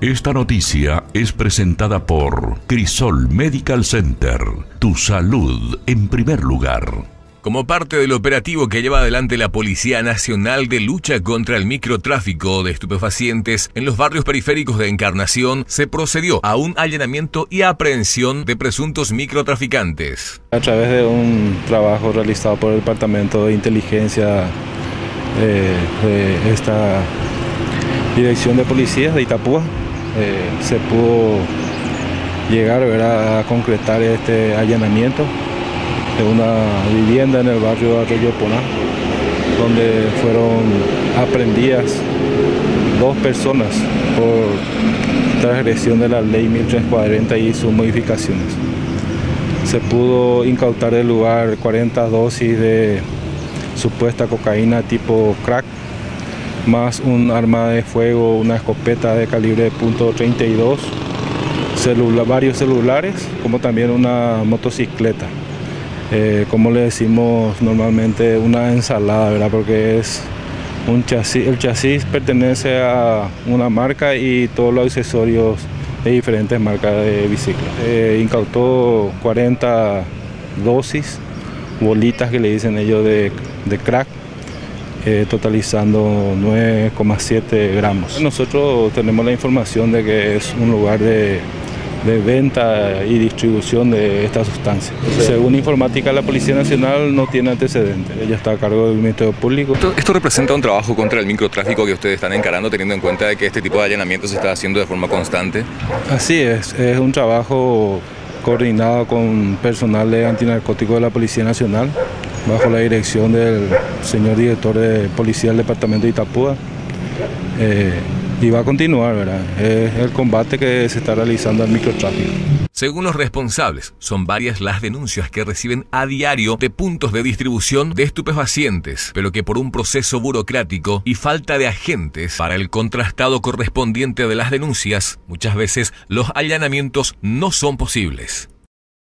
Esta noticia es presentada por Crisol Medical Center. Tu salud en primer lugar. Como parte del operativo que lleva adelante la Policía Nacional de Lucha contra el Microtráfico de Estupefacientes en los barrios periféricos de Encarnación, se procedió a un allanamiento y aprehensión de presuntos microtraficantes. A través de un trabajo realizado por el Departamento de Inteligencia eh, de esta Dirección de Policías de Itapúa, eh, se pudo llegar a concretar este allanamiento de una vivienda en el barrio Arroyo Poná, donde fueron aprendidas dos personas por transgresión de la ley 1340 y sus modificaciones. Se pudo incautar del lugar 40 dosis de supuesta cocaína tipo crack, más un arma de fuego, una escopeta de calibre .32, varios celulares, como también una motocicleta. Eh, como le decimos normalmente, una ensalada, ¿verdad? Porque es un chasis, el chasis pertenece a una marca y todos los accesorios de diferentes marcas de bicicleta. Eh, incautó 40 dosis, bolitas que le dicen ellos de, crack, eh, totalizando 9,7 gramos. Nosotros tenemos la información de que es un lugar de de venta y distribución de esta sustancia. Según informática, la Policía Nacional no tiene antecedentes, ella está a cargo del Ministerio Público. ¿Esto, representa un trabajo contra el microtráfico que ustedes están encarando, teniendo en cuenta de que este tipo de allanamientos se está haciendo de forma constante? Así es, es un trabajo coordinado con personal de antinarcótico de la Policía Nacional, bajo la dirección del señor director de Policía del Departamento de Itapúa. Eh, y va a continuar, ¿verdad? Es el combate que se está realizando al microtráfico. Según los responsables, son varias las denuncias que reciben a diario de puntos de distribución de estupefacientes, pero que por un proceso burocrático y falta de agentes para el contrastado correspondiente de las denuncias, muchas veces los allanamientos no son posibles.